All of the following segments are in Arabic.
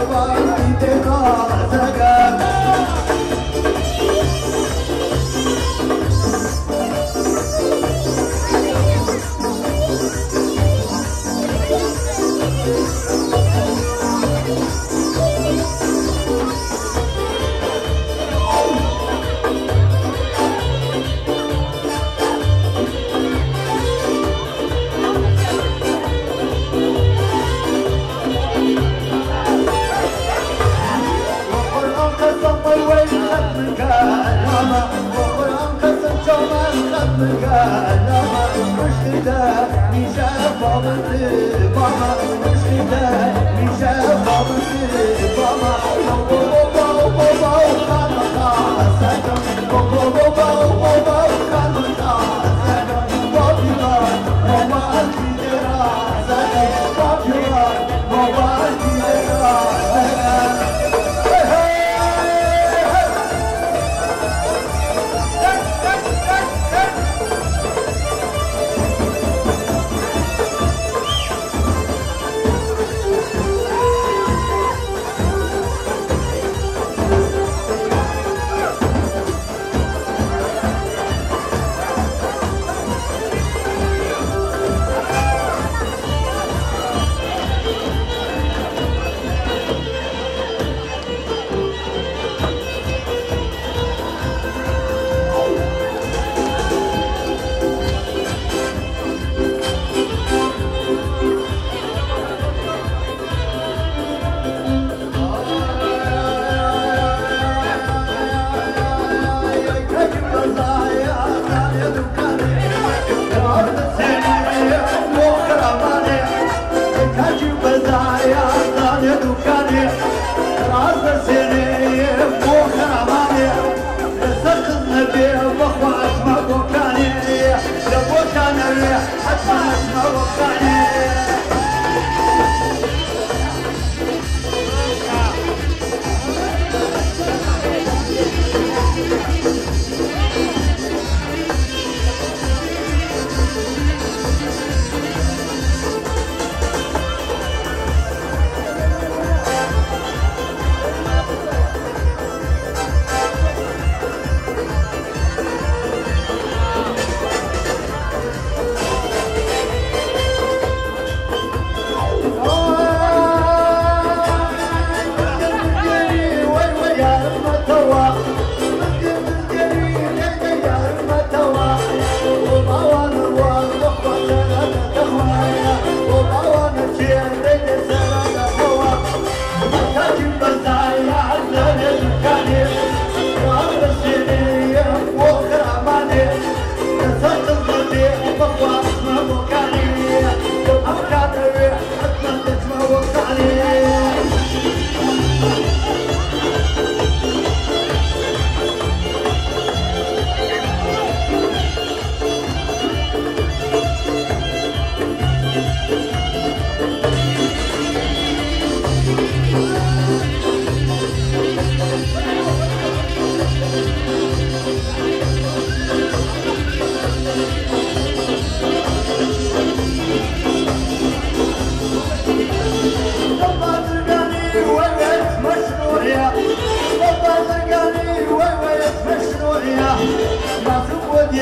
تقاتل تقاتل دكاني دكاني. راس السيني مو خرماني نسخ النبي بخوة اسمع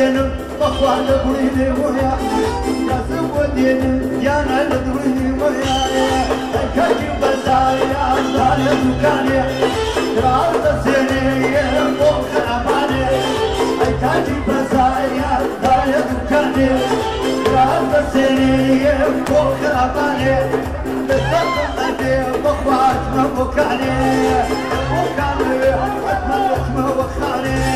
دين مخوان بريدي ويا يا سوى دين يا نال دريدي ويا كاكي بزايا زايا سكانيا ترعب سيني يموك أماني كاكي بزايا زايا سكانيا ترعب سيني يموك أماني بالضبط أدي مخوات مبوكاني مبوكاني أتمنى اسمه وخاني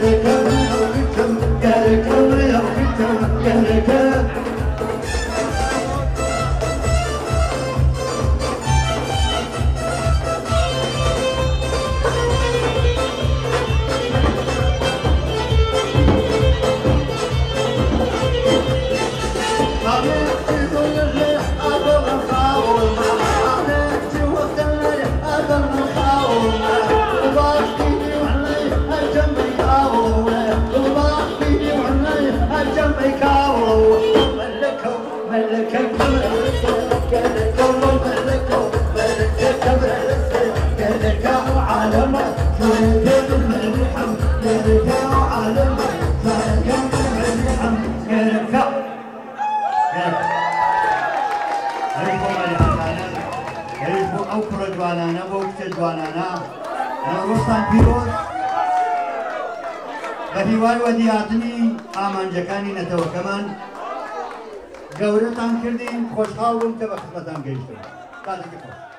together. جوانانە بۆ کتە جوانانە نەڕۆستان پیرۆز بە هیوای وەدیاتنی ئامانجەکانی نەتەوەکەمان گەورەتان کردین خۆشحاڵ بووم کە بە خزمەتان گەیشتم کاتێکی خۆش